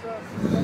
What's up?